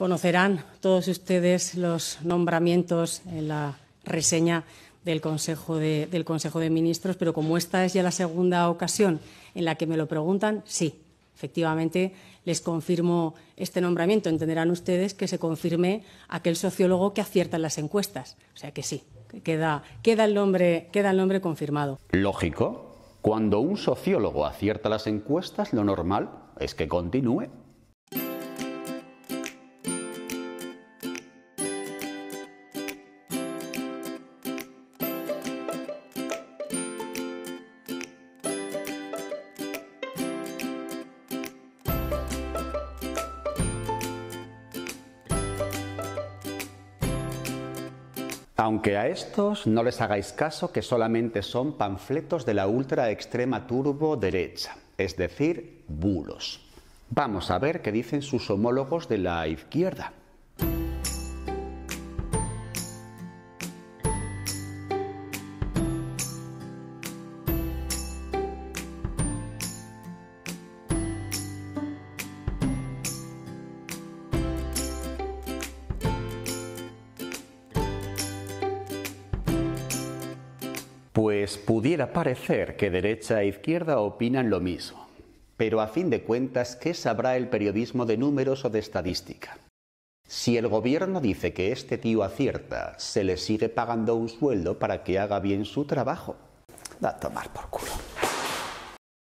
Conocerán todos ustedes los nombramientos en la reseña del Consejo de, del Consejo de Ministros, pero como esta es ya la segunda ocasión en la que me lo preguntan, sí, efectivamente les confirmo este nombramiento. Entenderán ustedes que se confirme aquel sociólogo que acierta las encuestas. O sea que sí, queda, queda, el, nombre, queda el nombre confirmado. Lógico. Cuando un sociólogo acierta las encuestas, lo normal es que continúe. Aunque a estos no les hagáis caso que solamente son panfletos de la ultra extrema turbo derecha, es decir, bulos. Vamos a ver qué dicen sus homólogos de la izquierda. Pues pudiera parecer que derecha e izquierda opinan lo mismo. Pero a fin de cuentas, ¿qué sabrá el periodismo de números o de estadística? Si el gobierno dice que este tío acierta, se le sigue pagando un sueldo para que haga bien su trabajo. Da a tomar por culo.